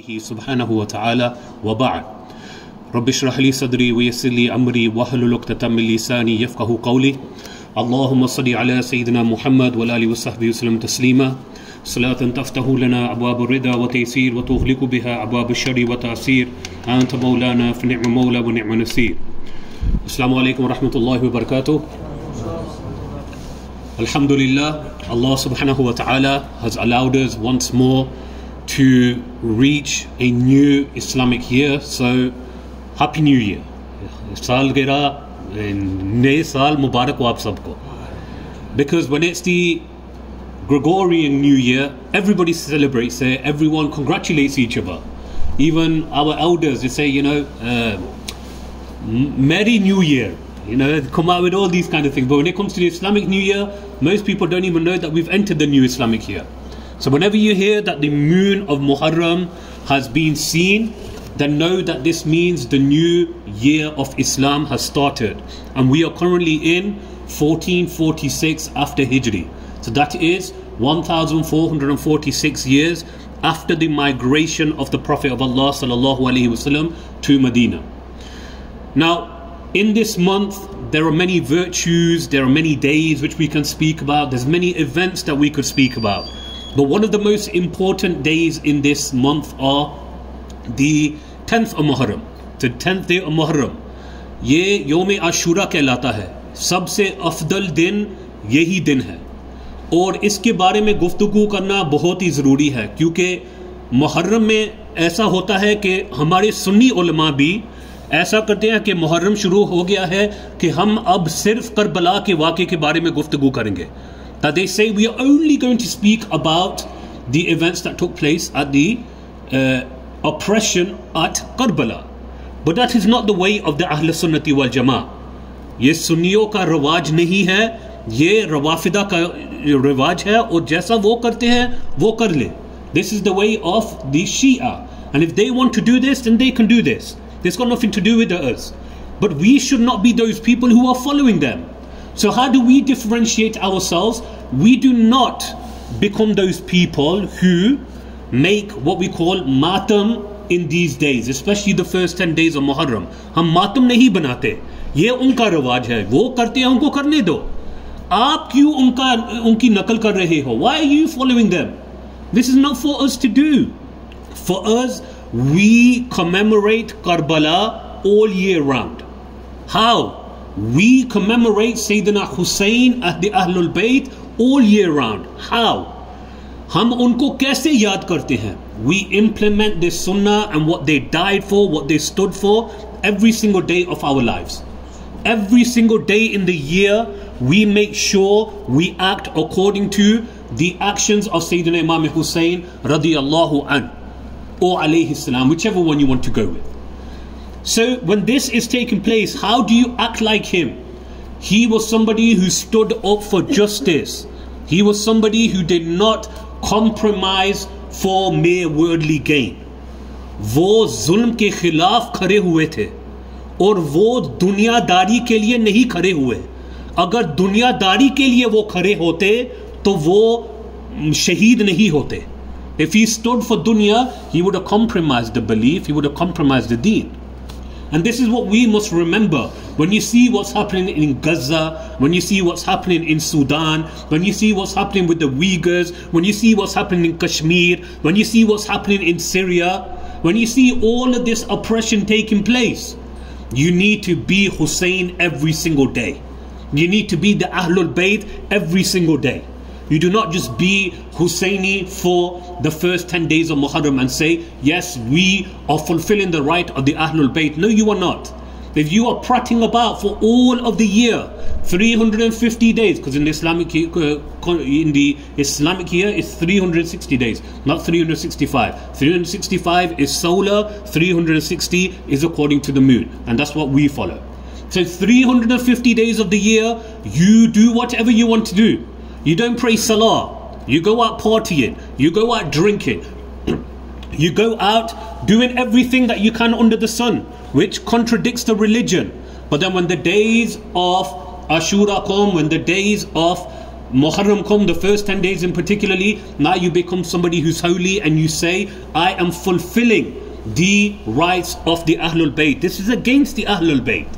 سبحانه وتعالى وبعد. رب اشرح لي صدري ويسر لي أمري واحلل عقدة من لساني يفقه قولي. اللهم صل على سيدنا محمد وعلى آله وصحبه وسلم تسليما. صلاة تفتح لنا أبواب الرضا وتيسير وتغلق بها أبواب الشر وتعسير. أنت مولانا فنعم مولى ونعم نصير السلام عليكم ورحمة الله وبركاته. Alhamdulillah, Allah subhanahu wa ta'ala has allowed us once more to reach a new Islamic year. So, Happy New Year. Salgira, Ney Sal Mubarak wa sabko. Because when it's the Gregorian New Year, everybody celebrates it, everyone congratulates each other. Even our elders, they say, you know, uh, Merry New Year. You know, they come out with all these kind of things. But when it comes to the Islamic New Year, most people don't even know that we've entered the new Islamic year. So whenever you hear that the moon of Muharram has been seen, then know that this means the new year of Islam has started. And we are currently in 1446 after Hijri. So that is 1446 years after the migration of the Prophet of Allah sallallahu alaihi wasallam to Medina. Now, in this month, there are many virtues, there are many days which we can speak about, there's many events that we could speak about. But one of the most important days in this month are the 10th of Muharram, the 10th day of Muharram. یہ یوم عاشورہ کہلاتا ہے سب سے افضل دن یہی دن ہے اور اس کے بارے میں گفتگو کرنا بہت ہی ضروری ہے کیونکہ محرم میں ایسا ہوتا ہے کہ ہمارے سنی علماء بھی ایسا کرتے ہیں کہ محرم شروع ہو گیا ہے کہ ہم اب صرف کربلا کے واقعے کے بارے میں گفتگو کریں گے that they say we are only going to speak about the events that took place at the uh, oppression at Karbala. But that is not the way of the Ahl Sunnati wal Jama. ये सुन्नियों का रवाज नहीं है ये रवाफिदा का रिवाज है और जैसा वो करते हैं वो कर ले this is the way of the Shia and if they want to do this then they can do this This got nothing to do with us. But we should not be those people who are following them. So, how do we differentiate ourselves? We do not become those people who make what we call matam in these days, especially the first 10 days of Muharram. हम मातम नहीं बनाते ये उनका रवाज है वो करते हैं उनको करने दो आप क्यों उनका उनकी नकल कर रहे हो Why are you following them? This is not for us to do. For us, we commemorate Karbala all year round. How? We commemorate Sayyidina Hussein at the Ahlul Bayt all year round. How? हम उनको कैसे याद करते हैं We implement this sunnah and what they died for, what they stood for, every single day of our lives. Every single day in the year, we make sure we act according to the actions of Sayyidina Imam Hussein radiallahu an or alayhi salam, whichever one you want to go with. So, when this is taking place, how do you act like him? He was somebody who stood up for justice. He was somebody who did not compromise for mere worldly gain. وہ ظلم کے خلاف کھڑے ہوئے تھے اور وہ دنیا داری کے لیے نہیں کھڑے ہوئے اگر دنیا داری کے لیے وہ کھڑے ہوتے تو وہ شہید نہیں ہوتے If he stood for dunya, he would have compromised the belief, he would have compromised the deen. And this is what we must remember when you see what's happening in Gaza, when you see what's happening in Sudan, when you see what's happening with the Uyghurs, when you see what's happening in Kashmir, when you see what's happening in Syria, when you see all of this oppression taking place. You need to be Hussein every single day. You need to be the Ahlul Bayt every single day. You do not just be Husseini for the first 10 days of Muharram and say, yes, we are fulfilling the right of the Ahlul Bayt. No, you are not. If you are prattling about for all of the year, 350 days, because in the Islamic uh, in the Islamic year it's 360 days, not 365. 365 is solar, 360 is according to the moon, and that's what we follow. So 350 days of the year, you do whatever you want to do. You don't pray salah. You go out partying. You go out drinking. you go out doing everything that you can under the sun, which contradicts the religion. But then when the days of Ashura come, when the days of Muharram come, the first 10 days in particularly, now you become somebody who's holy and you say, I am fulfilling the rights of the Ahlul Bayt. This is against the Ahlul Bayt.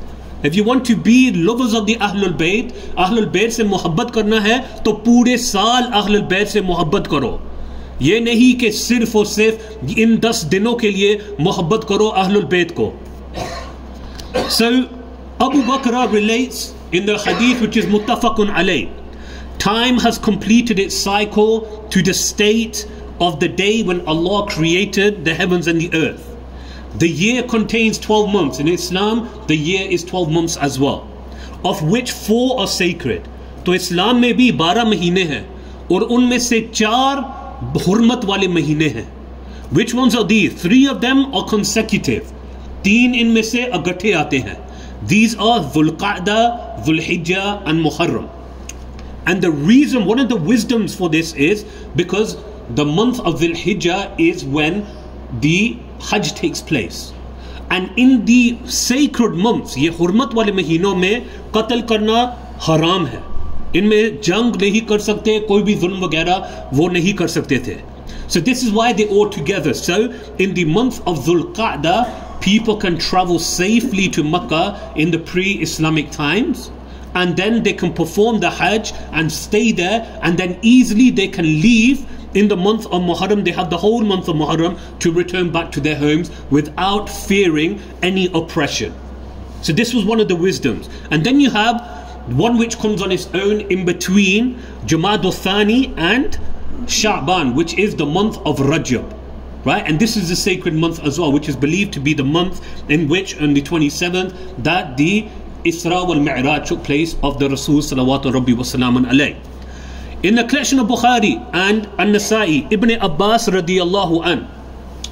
If you want to be lovers of the Ahlul Bayt, Ahlul Bayt से मोहब्बत करना है तो पूरे साल Ahlul Bayt से मोहब्बत करो ये नहीं कि सिर्फ और सिर्फ इन दस दिनों के लिए मोहब्बत करो अहलुल बैत को So Abu Bakr relates in the hadith which is muttafaqun alayh time has completed its cycle to the state of the day when Allah created the heavens and the earth. The year contains 12 months. In Islam, the year is 12 months as well, of which four are sacred. تو اسلام میں بھی بارہ مہینے ہیں اور ان میں سے چار حرمت والے مہینے ہیں. Which ones are the three of them اور کنسیکٹو تین ان میں سے اگٹھے آتے ہیں. These are Dhulqadah Dhulhijjah and Muharram and the reason one of the wisdoms for this is because the month of Dhulhijjah is when the Hajj takes place. And in the sacred months, ये हुरमत वाले महीनों में कत्ल करना हराम है इनमें जंग नहीं कर सकते कोई भी जुल्म वगैरह वो नहीं कर सकते थे So this is why they all together. So in the month of Dhul Qa'dah, people can travel safely to Makkah in the pre-Islamic times and then they can perform the Hajj and stay there and then easily they can leave in the month of Muharram they have the whole month of Muharram to return back to their homes without fearing any oppression. So this was one of the wisdoms. And then you have one which comes on its own in between Jamad al-Thani and Sha'ban which is the month of Rajab right? And this is the sacred month as well which is believed to be the month in which on the 27th that the Isra wal Mi'raj took place of the Rasul salawatu rabbi wasalamun alayh. In the collection of Bukhari and An-Nasa'i, Ibn Abbas radiallahu an,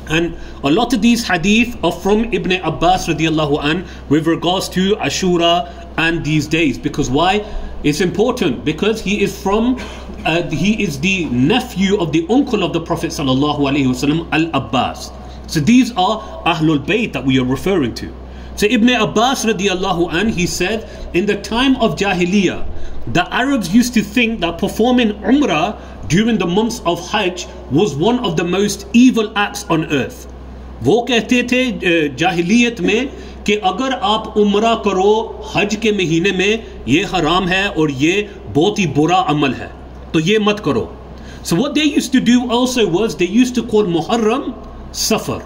and a lot of these hadith are from Ibn Abbas radiallahu an with regards to Ashura and these days. Because why? It's important because he is from, uh, he is the nephew of the uncle of the Prophet sallallahu alaihi wasallam, Al-Abbas. So these are Ahlul Bayt that we are referring to. So Ibn Abbas radiallahu an, he said, in the time of Jahiliyyah, the Arabs used to think that performing Umrah during the months of Hajj was one of the most evil acts on earth. वो कहते थे जाहिलियत में कि अगर आप उम्र करो हज के महीने में ये हराम है और ये बहुत ही बुरा अमल है तो ये मत करो So what they used to do also was they used to call Muharram Safar.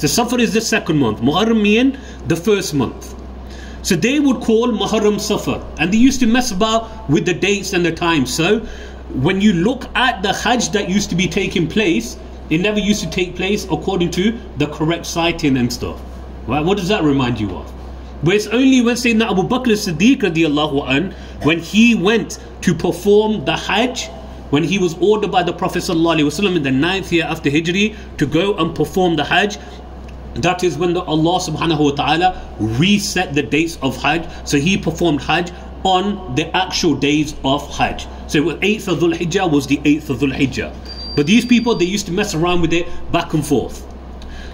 so Safar is the second month, Muharram mean the first month. So they would call Muharram Safar and they used to mess about with the dates and the times. So when you look at the Hajj that used to be taking place, it never used to take place according to the correct sighting and stuff. Right? What does that remind you of? But it's only when Sayyidina Abu Bakr Siddiq radiallahu an, when he went to perform the Hajj, when he was ordered by the Prophet ﷺ in the ninth year after Hijri to go and perform the Hajj, that is when the Allah subhanahu wa ta'ala reset the dates of Hajj. So he performed Hajj on the actual days of Hajj. So the 8th of Dhul Hijjah was the 8th of Dhul Hijjah. But these people, they used to mess around with it back and forth.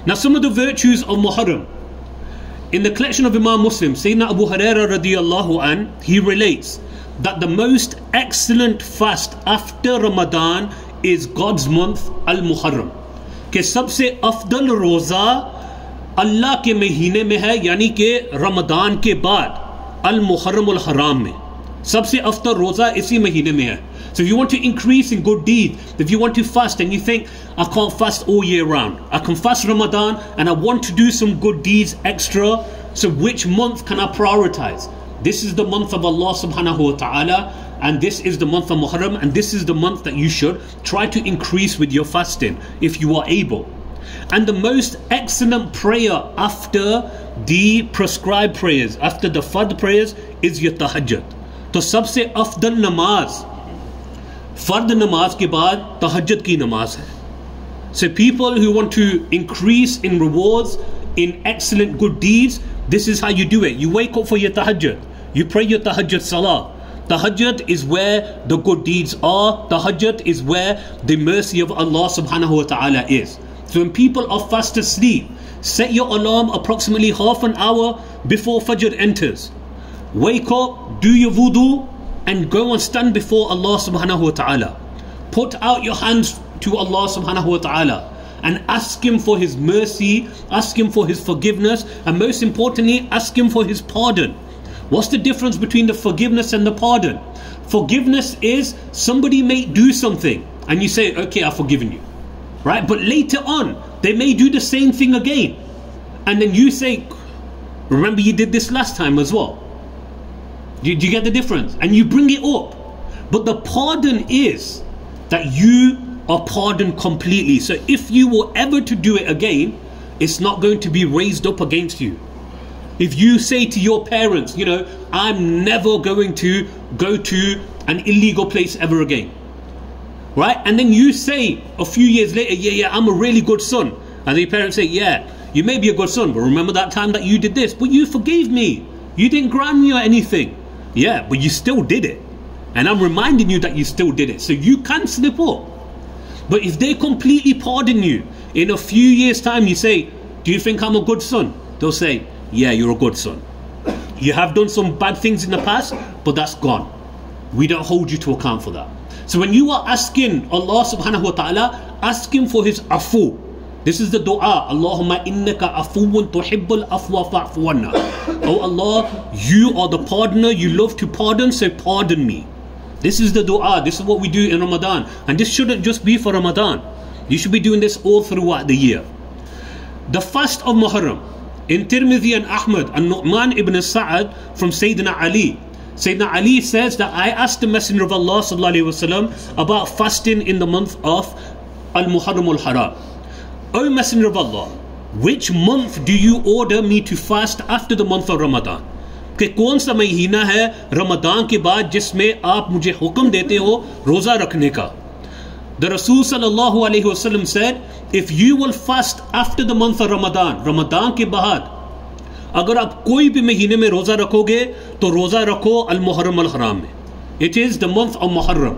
Now some of the virtues of Muharram. In the collection of Imam Muslim, Sayyidina Abu Huraira radiallahu an, he relates that the most excellent fast after Ramadan is God's month Al-Muharram. कि सबसे अफदल रोज़ा अल्लाह के महीने में है यानी कि रमदान के बाद अल मुहर्रम अल हराम में सबसे अफतर रोज़ा इसी महीने में है So if you want to increase in good deed, if you want to fast and you think, I can't fast all year round, I can fast Ramadan and I want to do some good deeds extra, so which month can I prioritize? This is the month of Allah subhanahu wa ta'ala and this is the month of Muharram and this is the month that you should try to increase with your fasting if you are able. And the most excellent prayer after the prescribed prayers, after the fard prayers, is your tahajjud. तो सबसे अफदल नमाज फर्द नमाज के बाद तहजद की नमाज है So people who want to increase in rewards, in excellent good deeds, this is how you do it. You wake up for your tahajjud. You pray your tahajjud salah. Tahajjud is where the good deeds are. Tahajjud is where the mercy of Allah subhanahu wa ta'ala is. So when people are fast asleep, set your alarm approximately half an hour before Fajr enters. Wake up, do your wudu, and go and stand before Allah subhanahu wa ta'ala. Put out your hands to Allah subhanahu wa ta'ala and ask Him for His mercy, ask Him for His forgiveness, and most importantly, ask Him for His pardon. What's the difference between the forgiveness and the pardon? Forgiveness is somebody may do something and you say, okay, I've forgiven you. Right? But later on, they may do the same thing again. And then you say, remember you did this last time as well. Do, do you get the difference? And you bring it up. But the pardon is that you are pardoned completely. So if you were ever to do it again, it's not going to be raised up against you. If you say to your parents, you know, I'm never going to go to an illegal place ever again. Right? And then you say a few years later, yeah, yeah, I'm a really good son. And the parents say, yeah, you may be a good son, but remember that time that you did this, but you forgave me. You didn't grant me or anything. Yeah, but you still did it. And I'm reminding you that you still did it. So you can slip up. But if they completely pardon you, in a few years' time, you say, Do you think I'm a good son? They'll say, Yeah, you're a good son. You have done some bad things in the past, but that's gone. We don't hold you to account for that. So when you are asking Allah subhanahu wa ta'ala, ask Him for His afu. This is the dua. Allahumma innaka afuun tuhibbul afwa fa'fu Oh Allah, you are the pardoner, you love to pardon, so pardon me. This is the dua. This is what we do in Ramadan. And this shouldn't just be for Ramadan. You should be doing this all throughout the year. The fast of Muharram. In Tirmidhi and Ahmad and Nu'man ibn Sa'ad from Sayyidina Ali. Sayyidina Ali says that I asked the Messenger of Allah wasallam about fasting in the month of Al-Muharram al-Haram. O Messenger of Allah, which month do you order me to fast after the month of Ramadan? कि कौन सा महीना है रमदान के बाद जिसमें आप मुझे हुक्म देते हो रोज़ा रखने का The Rasul sallallahu alaihi wasallam said, if you will fast after the month of Ramadan, Ramadan के اگر آپ کوئی بھی مہینے میں روزہ رکھو گے تو روزہ رکھو المحرم الحرام میں۔ It is the month of Muharram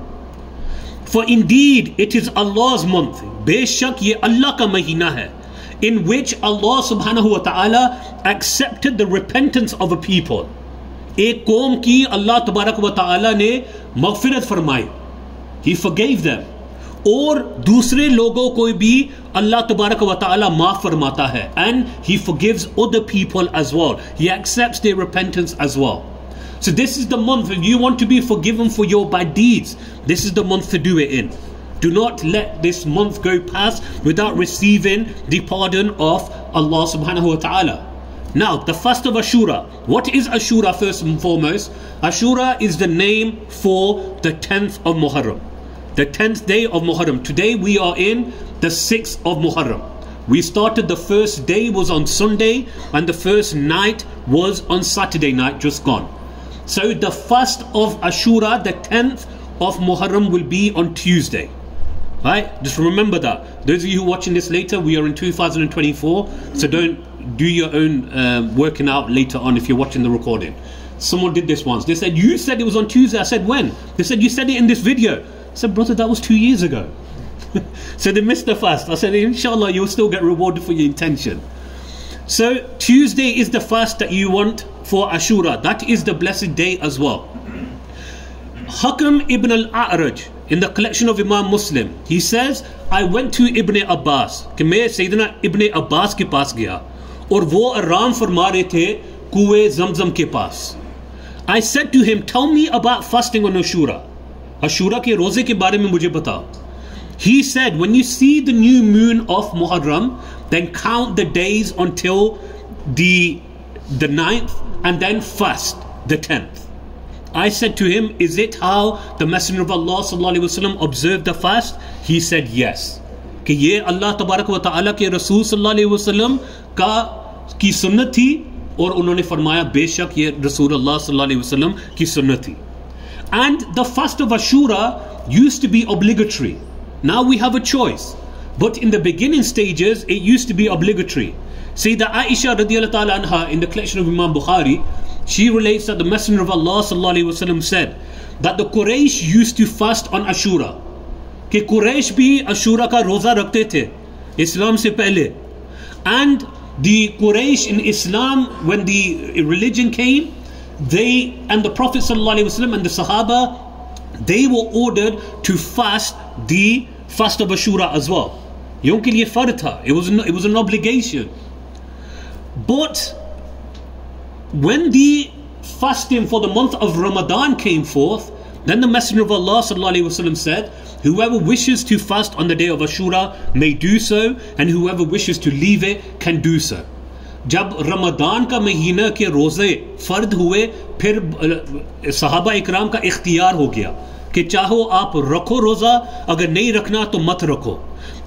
for indeed it is Allah month بے شک یہ اللہ کا مہینہ ہے ان وچ اللہ سبحانہ و تعالی accepted the repentance of a people ایک قوم کی اللہ تبارک و تعالی نے مغفرت فرمائی۔ ہی فگیو دیم और दूसरे लोगों को भी अल्लाह तबारक व ताला माफ फरमाता है and he forgives other people as well. He accepts their repentance as well. So this is the month if you want to be forgiven for your bad deeds. This is the month to do it in. Do not let this month go past without receiving the pardon of Allah subhanahu wa ta'ala. Now, the fast of Ashura. What is Ashura first and foremost? Ashura is the name for the 10th of Muharram. The 10th day of Muharram. Today we are in the 6th of Muharram. We started the first day was on Sunday and the first night was on Saturday night just gone. So the first of Ashura, the 10th of Muharram will be on Tuesday. Right? Just remember that. Those of you who are watching this later, we are in 2024, so don't do your own um, working out later on if you're watching the recording. Someone did this once. They said, You said it was on Tuesday. I said, When? They said, You said it in this video I said, Brother, that was two years ago. so they missed the fast. I said, Inshallah, you'll still get rewarded for your intention. So Tuesday is the fast that you want for Ashura. That is the blessed day as well. Hakam ibn al-A'raj in the collection of Imam Muslim, he says, I went to Ibn Abbas, कि मैं सैदना इब्न अब्बास के पास गया और वो आराम फरमा रहे थे कुएं जमजम के पास I said to him, tell me about fasting on Ashura. Ashura کے روزے کے بارے میں مجھے بتاؤ he said when you see the new moon of Muharram then count the days on تھیو the the ninth and then first the tenth I said to him is it how the messenger of Allah صلی اللہ علیہ وسلم observe the fast he said yes کہ یہ اللہ تبارک و تعالیٰ کے رسول صلی اللہ علیہ وسلم کا، کی سنت تھی اور انہوں نے فرمایا، بے شک یہ رسول اللہ صلی اللہ علیہ وسلم کی سنت تھی. and the fast of Ashura used to be obligatory now we have a choice but in the beginning stages it used to be obligatory see the Aisha radiallahu ta'ala anha in the collection of Imam Bukhari she relates that the Messenger of Allah وسلم, said that the Quraysh used to fast on Ashura. कि कुरैश भी अशूरा का रोज़ा रखते थे इस्लाम से पहले and the Quraysh in Islam when the religion came they and the Prophet ﷺ and the Sahaba, they were ordered to fast the fast of Ashura as well. It was an, it was an obligation. But when the fasting for the month of Ramadan came forth, then the Messenger of Allah وسلم, said, Whoever wishes to fast on the day of Ashura may do so, and whoever wishes to leave it can do so. جب رمضان کا مہینہ کے روزے فرد ہوئے، پھر صحابہ اکرام کا اختیار ہو گیا کہ چاہو آپ رکھو روزہ، اگر نہیں رکھنا تو مت رکھو۔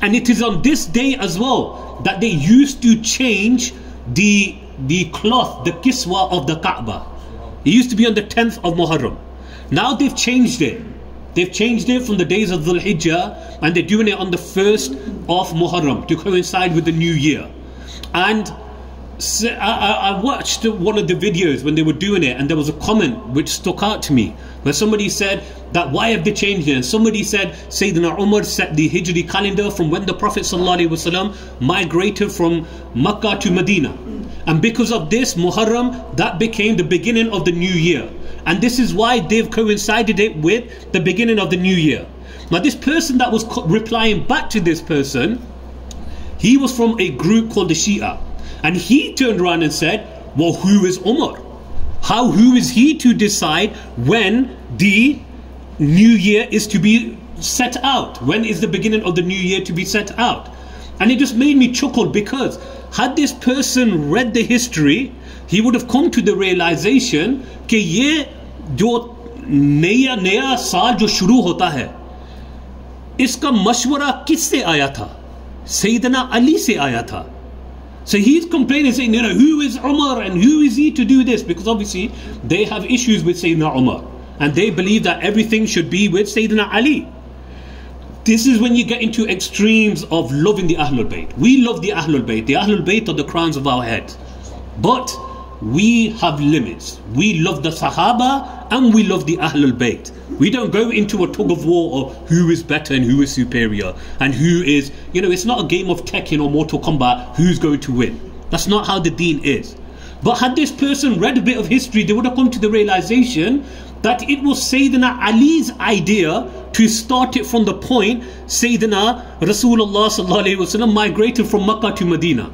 And it is on this day is who that they used to change the the cloth the Kiswa of the Kaaba used to be on the tenth of Muharram now they change day they change day from the days of الحجا and they done on the first of Muharram to coincide with the new year and I, I, watched one of the videos when they were doing it, and there was a comment which stuck out to me where somebody said that why have they changed it? And somebody said Sayyidina Umar set the Hijri calendar from when the Prophet ﷺ migrated from Makkah to Medina. And because of this, Muharram, that became the beginning of the new year. And this is why they've coincided it with the beginning of the new year. Now, this person that was replying back to this person, he was from a group called the Shia. And he turned around and said, Well, who is Umar? How, who is he to decide when the new year is to be set out? When is the beginning of the new year to be set out? And it just made me chuckle because had this person read the history, he would have come to the realization कि ये जो नया नया साल जो शुरू होता है इसका मशवरा किससे आया था सईदना अली से आया था so he's complaining, saying, you know, who is Umar and who is he to do this? Because obviously they have issues with Sayyidina Umar. And they believe that everything should be with Sayyidina Ali. This is when you get into extremes of loving the Ahlul Bayt. We love the Ahlul Bayt. The Ahlul Bayt are the crowns of our head. But we have limits. We love the Sahaba and we love the Ahlul Bayt. We don't go into a tug of war of who is better and who is superior and who is, you know, it's not a game of Tekken or Mortal Kombat who's going to win. That's not how the deen is. But had this person read a bit of history, they would have come to the realization that it was Sayyidina Ali's idea to start it from the point Sayyidina Rasulullah migrated from Makkah to Medina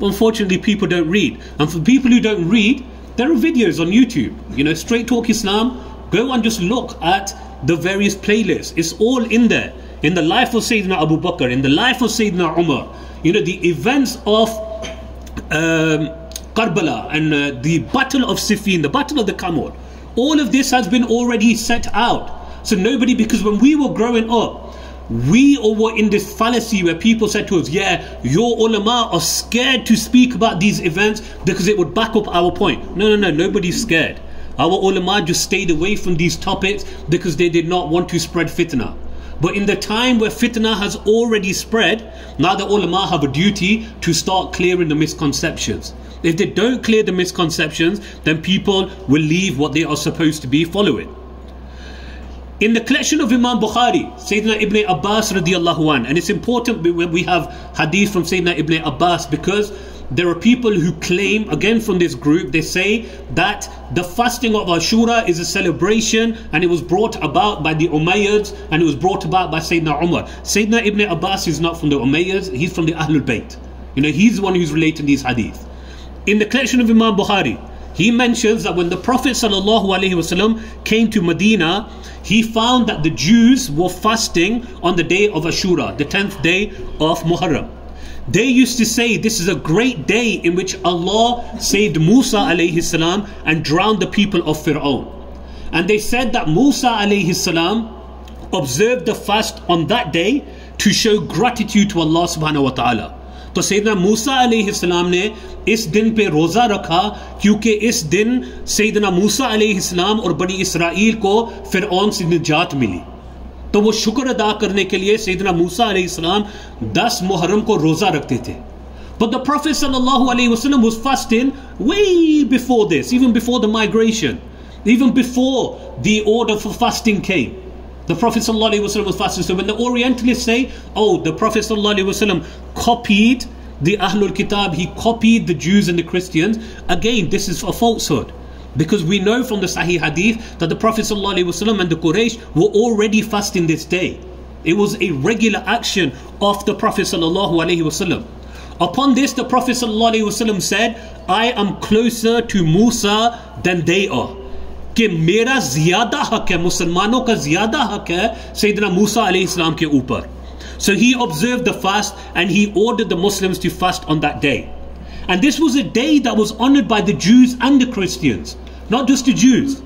unfortunately people don't read. And for people who don't read, there are videos on YouTube. You know, Straight Talk Islam, go and just look at the various playlists. It's all in there. In the life of Sayyidina Abu Bakr, in the life of Sayyidina Umar, you know, the events of um, Karbala and uh, the Battle of Siffin, the Battle of the Camel. All of this has been already set out. So nobody, because when we were growing up, we were in this fallacy where people said to us, yeah, your ulama are scared to speak about these events because it would back up our point. No, no, no, nobody's scared. Our ulama just stayed away from these topics because they did not want to spread fitna. But in the time where fitna has already spread, now the ulama have a duty to start clearing the misconceptions. If they don't clear the misconceptions, then people will leave what they are supposed to be following. In the collection of Imam Bukhari, Sayyidina Ibn Abbas radiallahu an, and it's important when we have hadith from Sayyidina Ibn Abbas because there are people who claim, again from this group, they say that the fasting of Ashura is a celebration and it was brought about by the Umayyads and it was brought about by Sayyidina Umar. Sayyidina Ibn Abbas is not from the Umayyads, he's from the Ahlul Bayt. You know, he's the one who's relating these hadith. In the collection of Imam Bukhari, he mentions that when the Prophet ﷺ came to Medina, he found that the Jews were fasting on the day of Ashura, the 10th day of Muharram. They used to say this is a great day in which Allah saved Musa alayhi and drowned the people of Fir'aun. And they said that Musa alayhi observed the fast on that day to show gratitude to Allah subhanahu wa ta'ala. تو سیدنا موسیٰ علیہ السلام نے اس دن پہ روزہ رکھا کیونکہ اس دن سیدنا موسیٰ علیہ السلام اور بنی اسرائیل کو فرعون سے نجات ملی تو وہ شکر ادا کرنے کے لیے سیدنا موسیٰ علیہ السلام دس محرم کو روزہ رکھتے تھے But the Prophet صلی اللہ علیہ وسلم was fasting way before this, even before the migration, even before the order for fasting came. The Prophet ﷺ was fasting. So when the Orientalists say, oh, the Prophet ﷺ copied the Ahlul Kitab, he copied the Jews and the Christians, again, this is a falsehood. Because we know from the Sahih Hadith that the Prophet ﷺ and the Quraysh were already fasting this day. It was a regular action of the Prophet ﷺ. Upon this, the Prophet ﷺ said, I am closer to Musa than they are. کہ میرا زیادہ حق ہے مسلمانوں کا زیادہ حق ہے سیدنا so he observed the fast and he ordered the Muslims to fast on that day. And this was a day that was honored by the Jews and the Christians not just the Jews.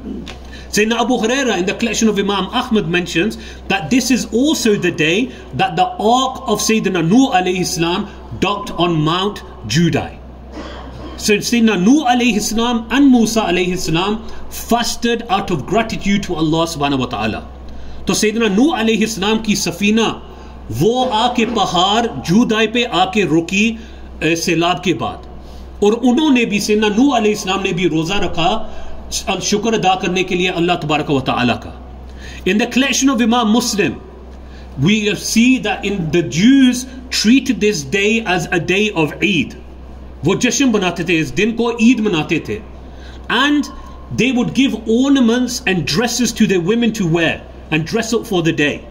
Sayyidina Abu Huraira in the collection of Imam Ahmad mentions that this is also the day that the ark of Sayyidina Nuh alayhi salam docked on Mount Judai Sayyidina know alayhi salam and Musa alayhi salam fasted out of gratitude to Allah subhanahu wa ta'ala. تو سیدنا نو علیہ السلام کی سفینہ وہ آ کے پہاڑ جودائے پہ آ کے رکی سیلاب کے بعد۔ اور انہوں نے بھی سیدنا نو علیہ السلام نے بھی روزہ رکھا شکر ادا کرنے کے لیے اللہ تبارک و تعالیٰ کا۔ ان the collection of Imam Muslim we see the in the Jews treat this day as a day of Eid वो जश्न बनाते थे इस दिन को ईद मनाते थे and they would give ornaments and dresses to their women to wear and dress up for the day.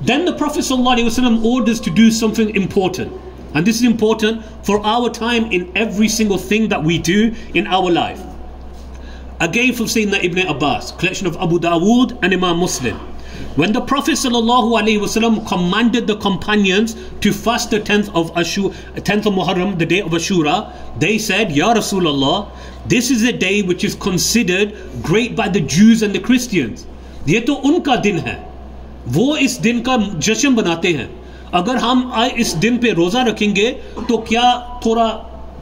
Then the Prophet ﷺ orders to do something important. And this is important for our time in every single thing that we do in our life. Again from Sayyidina Ibn Abbas, collection of Abu Dawood and Imam Muslim. When the Prophet ﷺ commanded the companions to fast the 10th of Ashura, 10th of Muharram, the day of Ashura, they said, Ya Rasulullah, this is a day which is considered great by the Jews and the Christians. ये तो उनका दिन है वो इस दिन का जश्न बनाते हैं अगर हम इस दिन पे रोजा रखेंगे तो क्या थोड़ा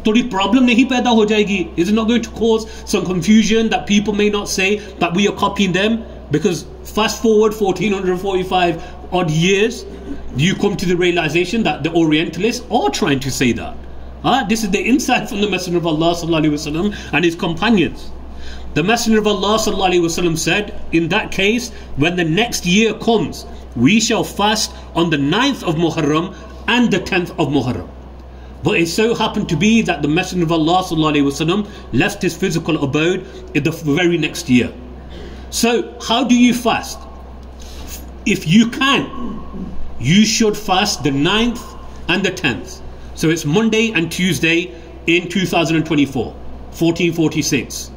थोड़ी प्रॉब्लम नहीं पैदा हो जाएगी is not going to cause some confusion that people may not say that we are copying them because fast forward 1445 odd years you come to the realization that the orientalists are trying to say that uh, this is the insight from the messenger of allah وسلم, and his companions the messenger of allah وسلم, said in that case when the next year comes we shall fast on the 9th of muharram and the 10th of muharram but it so happened to be that the messenger of allah وسلم, left his physical abode in the very next year so, how do you fast? If you can, you should fast the 9th and the 10th. So, it's Monday and Tuesday in 2024, 1446.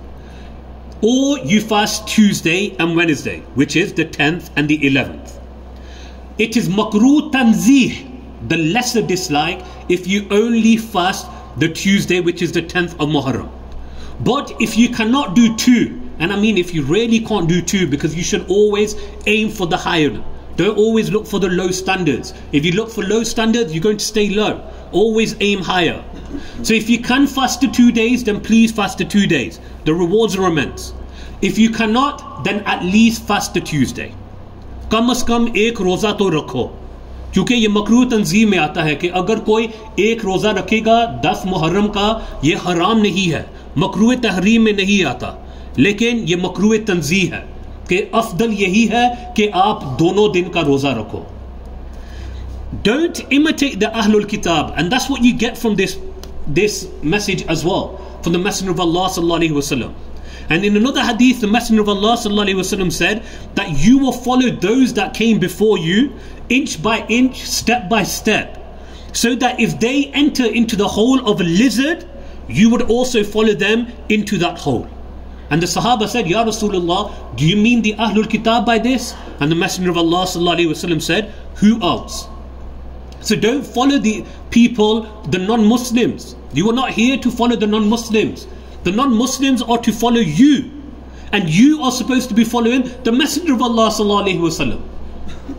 Or you fast Tuesday and Wednesday, which is the 10th and the 11th. It is makruh tanzih, the lesser dislike, if you only fast the Tuesday, which is the 10th of Muharram. But if you cannot do two, and I mean, if you really can't do two, because you should always aim for the higher. Don't always look for the low standards. If you look for low standards, you're going to stay low. Always aim higher. So if you can fast the two days, then please fast the two days. The rewards are immense. If you cannot, then at least fast the Tuesday. कम अज कम एक रोज़ा तो रखो क्योंकि ये मकरू तंजीम में आता है कि अगर कोई एक रोज़ा रखेगा दस मुहर्रम का ये हराम नहीं है मकरू तहरीम में नहीं आता लेकिन ये मकरू तंजी है कि अफदल यही है कि आप दोनों दिन का रोजा रखो Don't imitate the Ahlul Kitab, and that's what you get from this this message as well, from the Messenger of Allah sallallahu alaihi wasallam. And in another hadith, the Messenger of Allah sallallahu alaihi wasallam said that you will follow those that came before you, inch by inch, step by step, so that if they enter into the hole of a lizard, you would also follow them into that hole. And the Sahaba said, Ya Rasulullah, do you mean the Ahlul Kitab by this? And the Messenger of Allah وسلم, said, Who else? So don't follow the people, the non-Muslims. You are not here to follow the non-Muslims. The non-Muslims are to follow you. And you are supposed to be following the Messenger of Allah وسلم.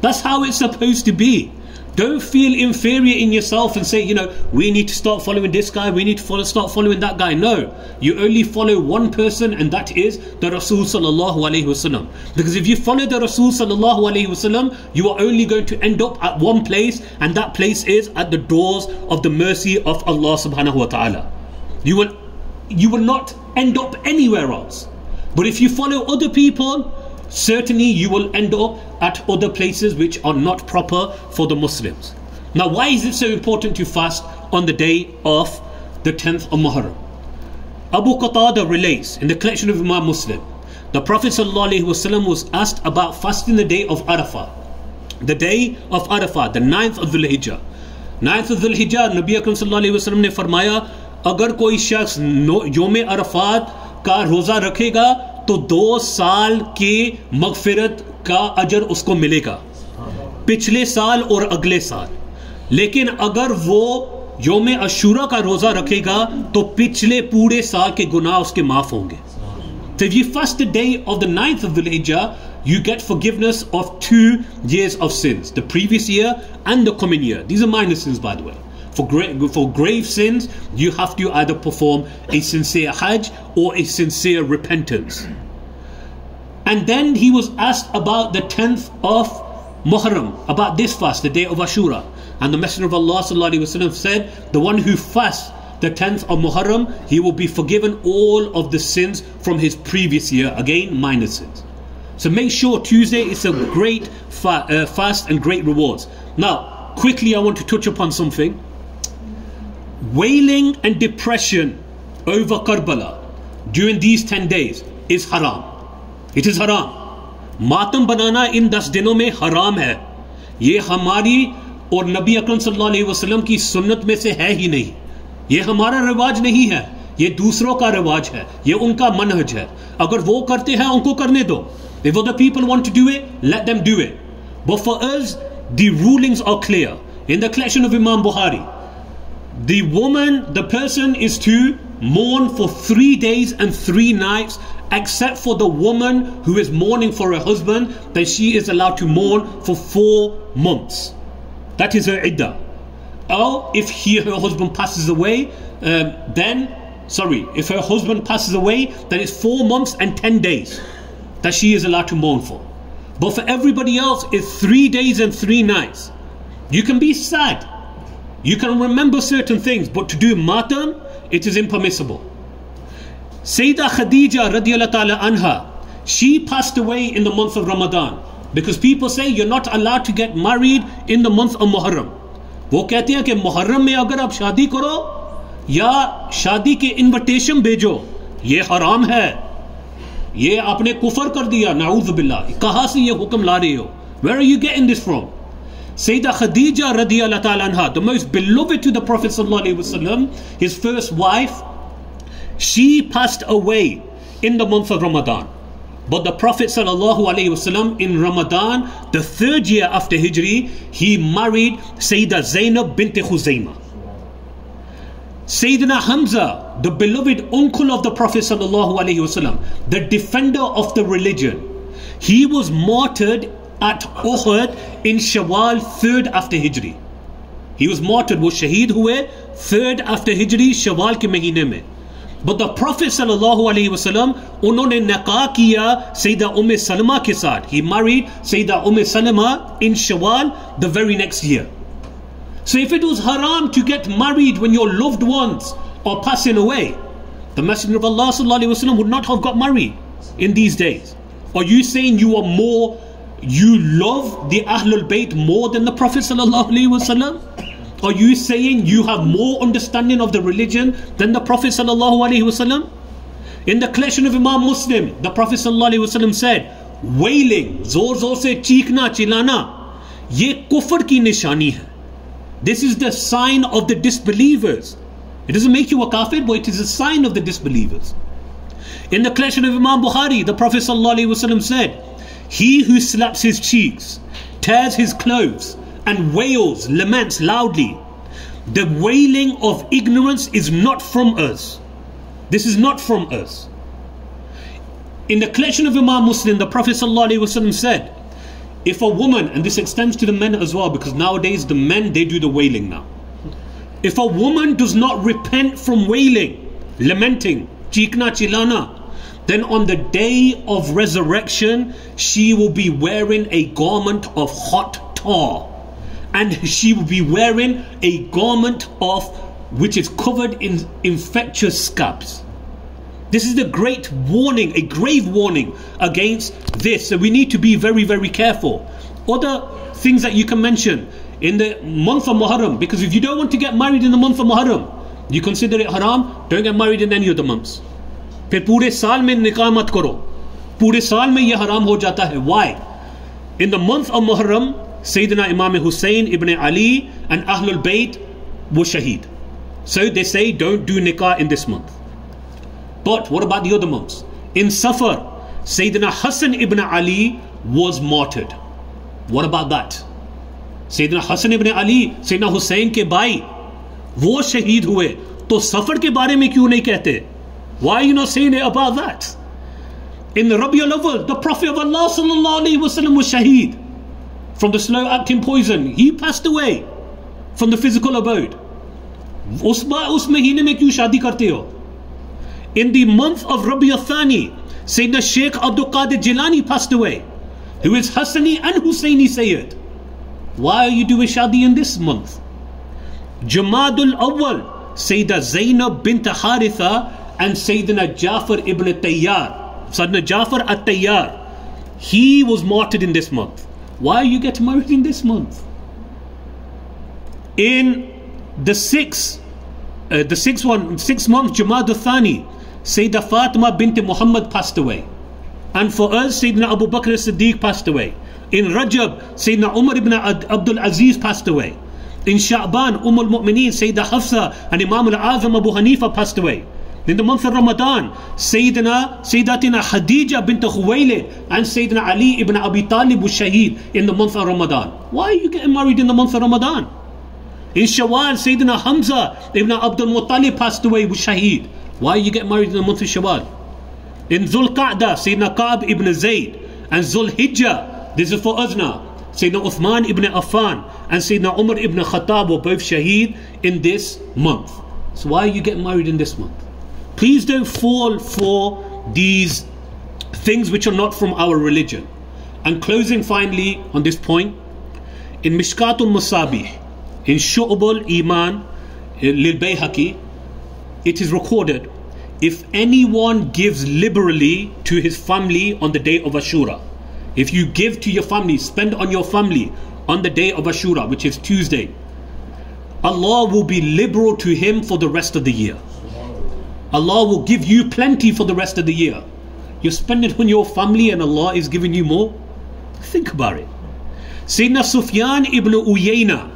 That's how it's supposed to be. Don't feel inferior in yourself and say, you know, we need to start following this guy, we need to follow, start following that guy. No, you only follow one person, and that is the Rasul sallallahu alaihi wasallam. Because if you follow the Rasul sallallahu alaihi wasallam, you are only going to end up at one place, and that place is at the doors of the mercy of Allah subhanahu wa taala. You will, you will not end up anywhere else. But if you follow other people, certainly you will end up at other places which are not proper for the Muslims. Now, why is it so important to fast on the day of the 10th of Muharram? Abu Qatada relates in the collection of Imam Muslim, the Prophet ﷺ was asked about fasting the day of Arafah. The day of Arafah, the 9th of Dhul Hijjah. 9th of Dhul Hijjah, Nabi Akram ﷺ ने फरमाया अगर कोई शख्स योम अरफात का रोज़ा रखेगा تو دو سال کی مغفرت کا اجر اس کو ملے گا۔ پچھلے سال اور اگلے سال۔ لیکن اگر وہ یوم اشورا کا روزہ رکھے گا تو پچھلے پورے سال کے گناہ اس کے معاف ہوں گے۔ تو یہ first day of the ninth ولیجا دلیجا you get forgiveness of two years of sins the previous year and the common year these are minor sins by the way For, gra- for grave sins, you have to either perform a sincere Hajj or a sincere repentance. And then he was asked about the 10th of Muharram, about this fast, the day of Ashura. And the Messenger of Allah said, The one who fasts the 10th of Muharram, he will be forgiven all of the sins from his previous year. Again, minor sins. So make sure Tuesday is a great fa- uh, fast and great rewards. Now, quickly, I want to touch upon something. wailing and depression over Karbala during these 10 days is haram. It is haram. ماتم بنانا ان دس دنوں میں حرام ہے. یہ ہماری اور نبی اکرم صلی اللہ علیہ وسلم کی سنت میں سے ہے ہی نہیں. یہ ہمارا رواج نہیں ہے. یہ دوسروں کا رواج ہے. یہ ان کا منحج ہے. اگر وہ کرتے ہیں ان کو کرنے دو. Of Imam Bukhari, the woman, the person is to mourn for three days and three nights, except for the woman who is mourning for her husband, then she is allowed to mourn for four months. That is her iddah. Or if he, her husband passes away, um, then, sorry, if her husband passes away, then it's four months and ten days that she is allowed to mourn for. But for everybody else, it's three days and three nights. You can be sad. You can remember certain things, but to do matam, it is impermissible. Sayyidah Khadija radiallahu ta'ala anha, she passed away in the month of Ramadan. Because people say you're not allowed to get married in the month of Muharram. وہ کہتے ہیں کہ محرم میں اگر آپ شادی کرو یا شادی کے انویٹیشن بھیجو یہ حرام ہے یہ آپ نے کفر کر دیا نعوذ باللہ کہاں سے یہ حکم لا رہے ہو where you get in this from Sayyidah Khadija radiallahu ta'ala anha, the most beloved to the Prophet wasallam, his first wife, she passed away in the month of Ramadan. But the Prophet wasallam in Ramadan, the third year after Hijri, he married Sayyidah Zainab bint Khuzaimah. Sayyidina Hamza, the beloved uncle of the Prophet wasallam, the defender of the religion, he was martyred at Uhud in Shawwal, third after Hijri. He was martyred, वो शहीद हुए third after Hijri, Shawwal के महीने में. But the Prophet sallallahu alaihi wasallam, उन्होंने नका किया Sayyida Umm Salama के साथ. He married Sayyida Umm Salama in Shawwal the very next year. So if it was haram to get married when your loved ones are passing away, the Messenger of Allah وسلم, would not have got married in these days. Are you saying you are more, you love the Ahlul Bayt more than the Prophet wasallam? Are you saying you have more understanding of the religion than the Prophet wasallam? In the collection of Imam Muslim, the Prophet wasallam said, wailing, zor zor se cheekna chilana, ye kufr ki nishani hai. This is the sign of the disbelievers. It doesn't make you a kafir, but it is a sign of the disbelievers. In the collection of Imam Bukhari, the Prophet ﷺ said, He who slaps his cheeks, tears his clothes, and wails, laments loudly, the wailing of ignorance is not from us. This is not from us. In the collection of Imam Muslim, the Prophet ﷺ said, if a woman, and this extends to the men as well, because nowadays the men they do the wailing now. If a woman does not repent from wailing, lamenting, chikna chilana, then on the day of resurrection, she will be wearing a garment of hot tar. And she will be wearing a garment of which is covered in infectious scabs. This is a great warning, a grave warning against this. So we need to be very, very careful. Other things that you can mention in the month of Muharram, because if you don't want to get married in the month of Muharram, you consider it haram, don't get married in any of the months. پھر پورے سال میں نکاح مت کرو۔ پورے سال میں یہ حرام ہو جاتا ہے۔ Why in the month of Muharram Sayyidina Imam Husain ابن علی اینڈ اہل البیت وہ شہید سو دے see don't do nikah in this month but what about your the months in Safar Sayyidina Hasan ibn Ali was martyred what about that Sayyidina Hasan ibn علی سیدنا حسین کے بھائی وہ شہید ہوئے۔ تو سفر کے بارے میں کیوں نہیں کہتے؟ why are you not saying it about that? In the Rabi al the Prophet of Allah wasallam was shaheed from the slow acting poison. He passed away from the physical abode. उस उस महीने में क्यों शादी करते हो In the month of Rabi al-Thani, Sayyidina Sheikh Abdul Qadir Jilani passed away, who is Hassani and Husseini Sayyid. Why are you doing shadi in this month? Jamadul Awwal, Sayyida Zainab bint Haritha and Sayyidina Jafar ibn Tayyar, Sayyidina Jafar at Tayyar, he was martyred in this month. Why you getting married in this month? In the sixth, uh, the sixth one, six month Jamad Thani, Sayyida Fatima bint Muhammad passed away. And for us, Sayyidina Abu Bakr as-Siddiq passed away. In Rajab, Sayyidina Umar ibn Abdul Aziz passed away. In Sha'ban, Umm al-Mu'mineen, Sayyida Hafsa and Imam al-Azam Abu Hanifa passed away. In the month of Ramadan, Sayyidina, Sayyidatina Khadija bint Khuwaylid and Sayyidina Ali ibn Abi Talib was shaheed in the month of Ramadan. Why are you getting married in the month of Ramadan? In Shawwal, Sayyidina Hamza ibn Abdul Muttalib passed away with shaheed. Why are you getting married in the month of Shawwal? In Zul Qa'dah, Sayyidina Ka'b ibn Zayd and Zul Hijjah, this is for us now. Sayyidina Uthman ibn Affan and Sayyidina Umar ibn Khattab were both shaheed in this month. So why are you getting married in this month? Please don't fall for these things which are not from our religion. And closing finally on this point, in Mishkatul Masabih, in Shu'bul Iman, eh, Lil Bayhaqi, it is recorded if anyone gives liberally to his family on the day of Ashura, if you give to your family, spend on your family on the day of Ashura, which is Tuesday, Allah will be liberal to him for the rest of the year. Allah will give you plenty for the rest of the year. You're spending on your family and Allah is giving you more. Think about it. Sayyidina Sufyan ibn Uyayna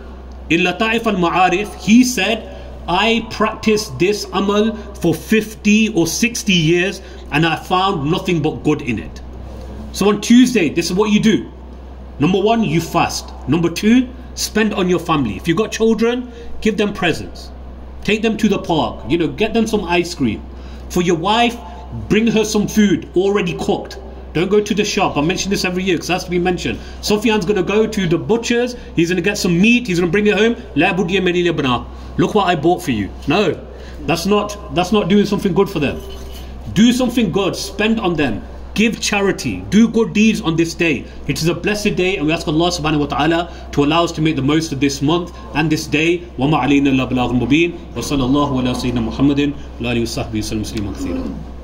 in Lata'if al-Ma'arif, he said, I practiced this amal for 50 or 60 years and I found nothing but good in it. So on Tuesday, this is what you do. Number one, you fast. Number two, spend on your family. If you've got children, give them presents. Take them to the park. You know, get them some ice cream. For your wife, bring her some food already cooked. Don't go to the shop. I mention this every year because it has to be mentioned. Sufyan's going to go to the butcher's. He's going to get some meat. He's going to bring it home. Look what I bought for you. No, that's not. That's not doing something good for them. Do something good. Spend on them give charity, do good deeds on this day. It is a blessed day and we ask Allah subhanahu wa ta'ala to allow us to make the most of this month and this day. وَمَا عَلَيْنَا اللَّهُ بَلَاغٌ مُبِينٌ وَصَلَى اللَّهُ عَلَى سَيِّدِنَا مُحَمَّدٍ وَعلى آله وصحبه وسلم تسليما كثيرا